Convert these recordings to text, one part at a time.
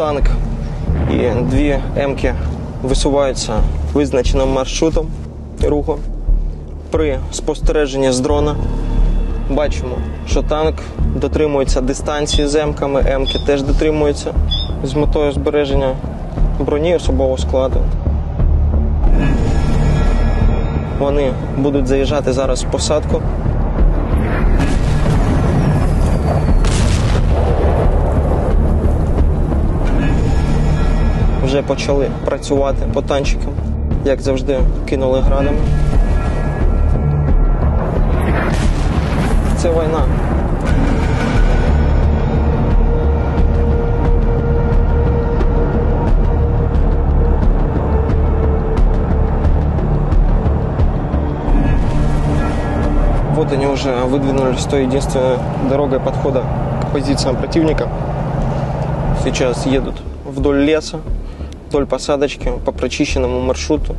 танк і дві М-ки висуваються визначеним маршрутом руху. При спостереженні з дрона бачимо, що танк дотримується дистанції з М-ками, М-ки теж дотримуються з метою збереження броні особового складу. Вони будуть заїжджати зараз в посадку. Вже почали працювати по танчикам, як завжди, кинули градами. Це війна. Вот они уже выдвинулись той единственной дорогой подхода к позициям противника. Сейчас едут вдоль леса, вдоль посадочки по прочищенному маршруту.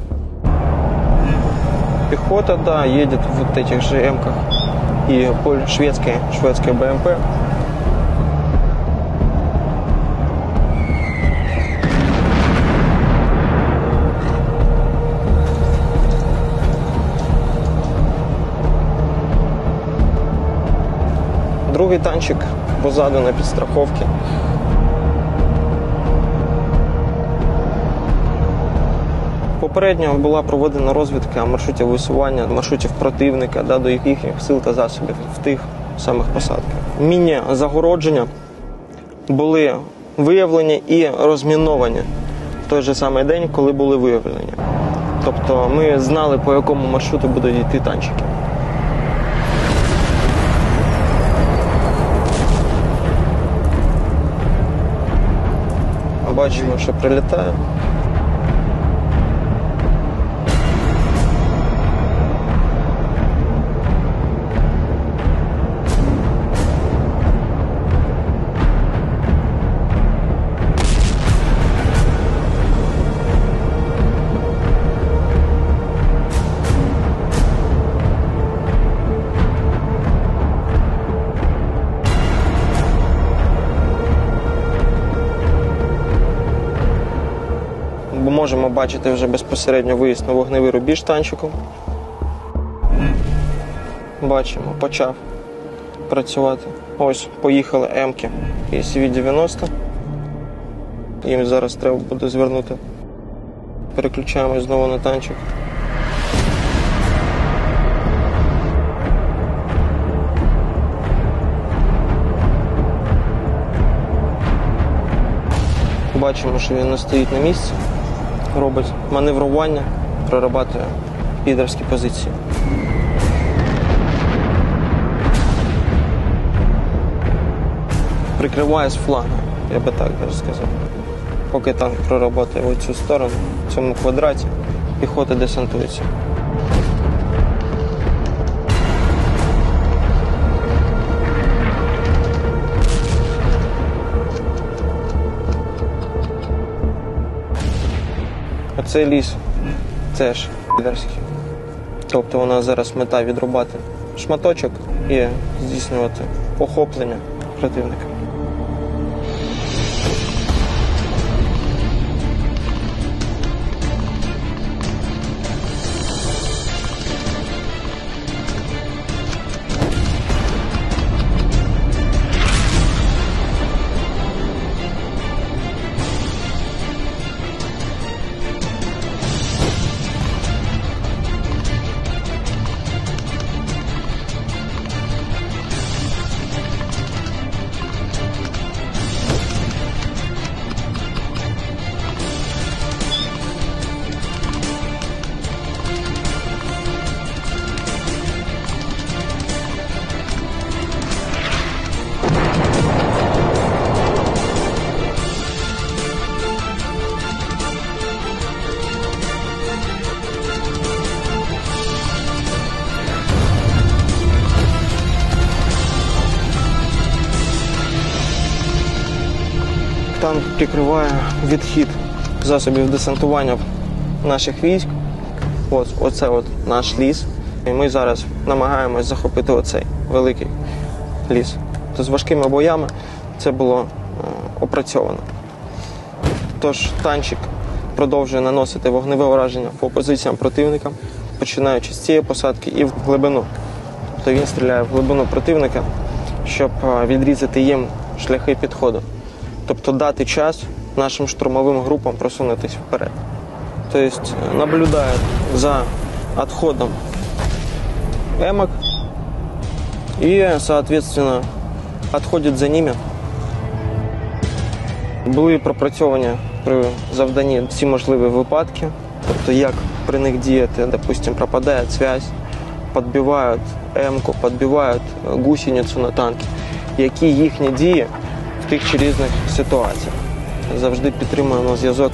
Пехота, да, едет в вот этих же М-ках и поль- шведская, шведская БМП. Другий танчик позаду на підстраховці. Попередньо була проведена розвідка маршрутів висування, маршрутів противника да, до їхніх сил та засобів в тих самих посадках. Міні загородження були виявлені і розміновані в той же самий день, коли були виявлені. Тобто ми знали, по якому маршруту будуть йти танчики. Бачимо, що прилітає. Можемо бачити вже безпосередньо виїзд на вогневий рубіж танчиком. Бачимо, почав працювати. Ось поїхали М-ки і CV-90. Їм зараз треба буде звернути. Переключаємось знову на танчик. Бачимо, що він не стоїть на місці, робить маневрування, прорабатує підерські позиції. Прикриває з флангу, я би так даже сказав. Поки танк проработає в цю сторону, в цьому квадраті, піхота десантується. Оцей ліс теж підерський. Тобто у нас зараз мета відрубати шматочок і здійснювати охоплення противника. Танк прикриває відхід засобів десантування наших військ. Ось, оце от наш ліс. І ми зараз намагаємось захопити оцей великий ліс. З важкими боями це було е, опрацьовано. Тож танчик продовжує наносити вогневе ураження по позиціям противника, починаючи з цієї посадки і в глибину. Тобто він стріляє в глибину противника, щоб е, відрізати їм шляхи підходу. Тобто дати час нашим штурмовим групам просунутися вперед. Тобто наблюдає за відходом емок и, соответственно, отходит за ними. Були пропрацьовані при завданні всі можливі випадки, тобто як при них діяти, допустим, пропадає зв'язь, підбивають емку, підбивають гусеницю на танки, які їхні дії тих чи різних ситуаціях. Завжди підтримуємо зв'язок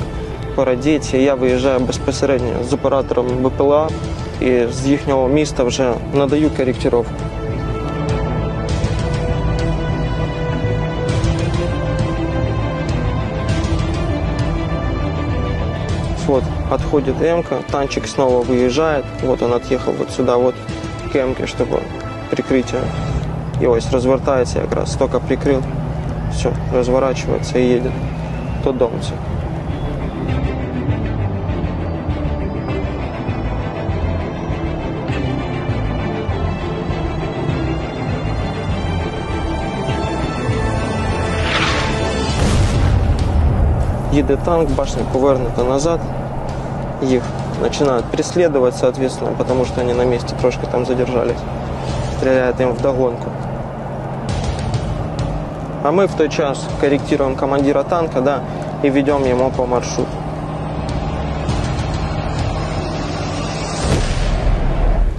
по радійці. Я виїжджаю безпосередньо з оператором БПЛА і з їхнього міста вже надаю коректировку. Вот, отходит М-ка, танчик снова выезжает. Вот он отъехал вот сюда вот к М-ке, чтобы прикрытие. И ось развертается как раз, только прикрыл. Все, разворачивается и едет додому. Все. Їде танк, башня повернута назад. Их начинают преследовать, соответственно, потому что они на месте трошки там задержались. Стреляют им вдогонку. А мы в той час корректируем командира танка, да, и ведем ему по маршруту.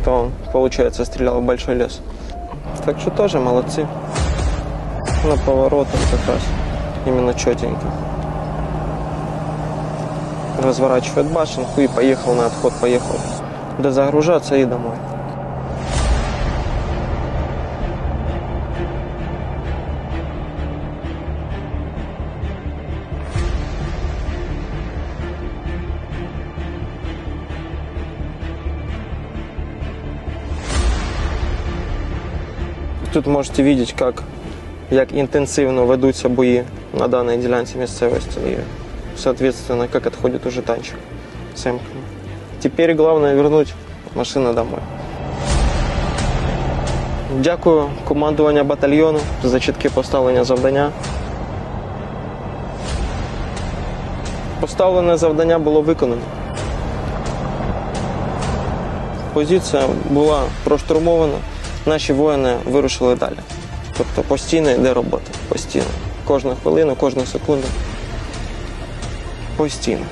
То он, получается, стрелял в большой лес. Так что тоже молодцы. На поворотах как раз именно четенько разворачивает башенку и поехал на отход, поехал дозагружаться и домой. Тут можете видеть, как, як інтенсивно ведуться бої на даній ділянці місцевості. І соответственно, как отходит уже танчик с эмками. Теперь главное вернуть машину домой. Дякую командуванню батальйону за чітке поставлення завдання. Поставлене завдання було виконано. Позиція була проштурмована, Наші воїни вирушили далі. Тобто постійно йде робота. Постійно. Кожну хвилину, кожну секунду постійно.